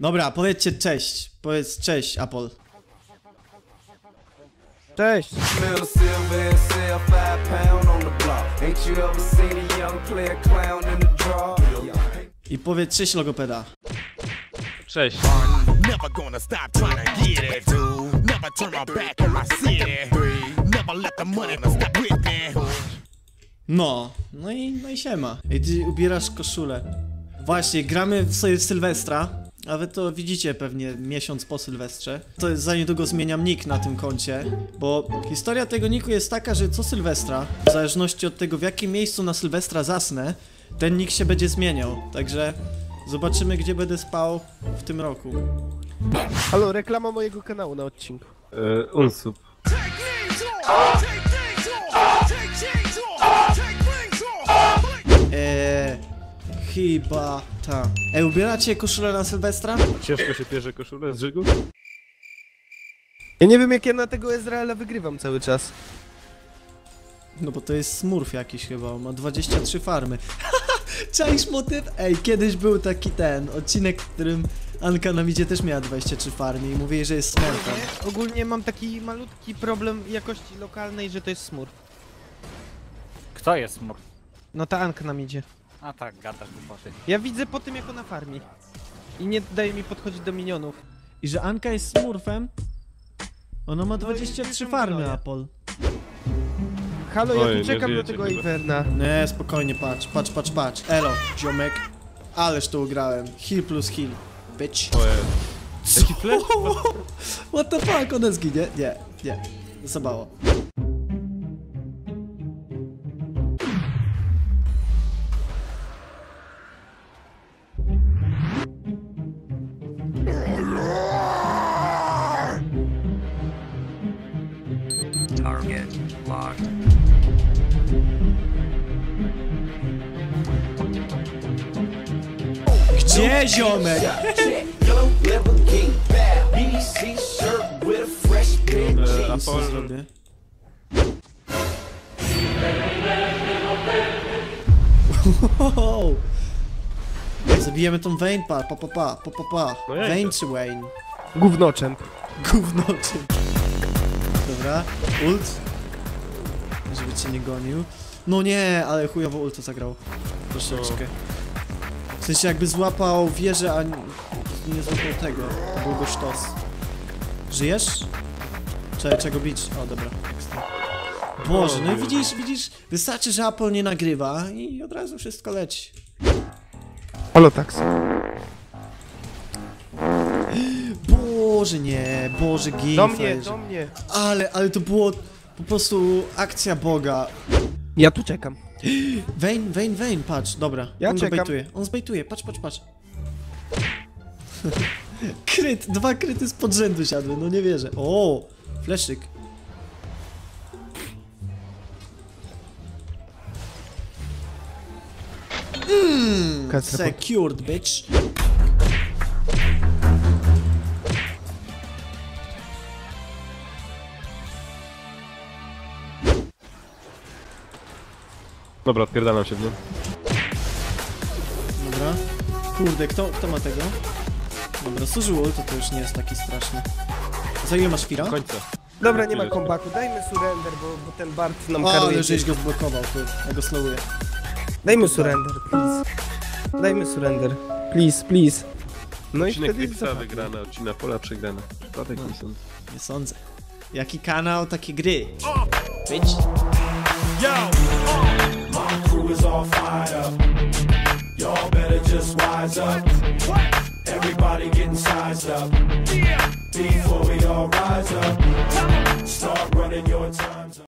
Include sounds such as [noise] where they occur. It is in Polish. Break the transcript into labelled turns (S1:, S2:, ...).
S1: Dobra, powiedzcie cześć. Powiedz cześć, Apple.
S2: Cześć!
S1: I powiedz cześć, logopeda.
S3: Cześć.
S4: Never gonna stop trying to get it, dude. Never turn my back on my city. Never let the money stop with me.
S1: No, no i, no i siema. Ej, ty ubierasz koszulę. Właśnie, gramy sobie w Sylwestra. A wy to widzicie pewnie miesiąc po Sylwestrze. To jest, za niedługo zmieniam nick na tym koncie, bo historia tego niku jest taka, że co Sylwestra, w zależności od tego w jakim miejscu na Sylwestra zasnę, ten nick się będzie zmieniał. Także zobaczymy gdzie będę spał w tym roku.
S2: Halo, reklama mojego kanału na odcinku.
S3: E, unsub.
S1: Chyba ta. Ej, ubieracie koszulę na Sylwestra?
S3: Ciężko się pierze koszulę z żygu?
S2: Ja nie wiem jak ja na tego Ezraela wygrywam cały czas.
S1: No bo to jest smurf jakiś chyba, on ma 23 farmy. [laughs] Czaisz motyw? Ej, kiedyś był taki ten odcinek, w którym Anka na midzie też miała 23 farmy i mówili, że jest smurfem.
S2: Ogólnie mam taki malutki problem jakości lokalnej, że to jest smurf.
S5: Kto jest smurf?
S2: No ta Anka nam idzie.
S5: A tak, gadasz głupoty.
S2: Ja widzę po tym jak ona farmi. I nie daje mi podchodzić do minionów.
S1: I że Anka jest smurfem? Ona ma
S2: No i
S1: 23
S2: jestem
S1: farmy,
S2: gnoja.
S1: Apple.
S2: Halo,
S3: Oj,
S2: ja
S3: nie
S2: tu czekam do
S3: żyjecie
S2: tego
S3: chyba.
S2: Iverna.
S1: Nie, spokojnie, patrz, patrz, patrz, patrz. Elo, ziomek. Ależ to ugrałem. Heal plus heal. Bitch.
S3: Jaki flash? [laughs]
S1: What the fuck, ona zginie? Nie, nie. Zabało.
S6: Of
S3: E,
S6: jeans.
S1: Co
S3: Apol...
S1: zrobię? Wow. Zabijemy tą Vayne, pa, pa, pa, pa, pa, pa, pa.
S3: No to?
S1: czy Wayne?
S2: Gównoczęp.
S1: Gówno czy... Dobra, ult. Żeby cię nie gonił. No nie, ale chujowo ulto zagrał. Troszeczkę. W sensie jakby złapał wieżę, a nie, złapał tego. To był go sztos. Żyjesz? Czekaj, czego bić? O, dobra. Boże, no i widzisz, widzisz, wystarczy, że Apple nie nagrywa i od razu wszystko leci.
S2: Halo, tax.
S1: Boże, nie, Boże, gin,
S2: Do mnie, do mnie.
S1: Ale, ale to było po prostu akcja Boga.
S2: Ja tu czekam.
S1: Wayne, Wayne, Wayne, patrz, dobra.
S2: Ja
S1: on go
S2: czekam.
S1: bejtuje, on zbejtuje, patrz, patrz, patrz. [laughs] Kryt, dwa kryty z pod rzędu siadły, no nie wierzę. O, fleszyk.
S2: Kacper,
S1: secured, bitch.
S3: Dobra, odpierdalam się w nim.
S1: Dobra. Kurde, kto, kto ma tego? Dobra, ult, to to już nie jest taki straszny. Za ile masz?
S3: Do końca.
S2: Dobra, nie ma kombaku. Dajmy surrender, bo, bo ten Bart nam
S1: O,
S2: karuje.
S1: ale żeś go zblokował, ty. Ja go slowuję.
S2: Dajmy surrender, please. Dajmy surrender. Please, please. No i
S3: Odcinek
S2: wtedy...
S3: Lixa wygrana, odcinek Pola przegrana. Przypadek nie sądzę.
S1: Nie sądzę. Jaki kanał, takie gry. Bitch.
S6: Crew is all fired up. Y'all better just wise up. Everybody getting sized up. Before we all rise up. Start running your times up.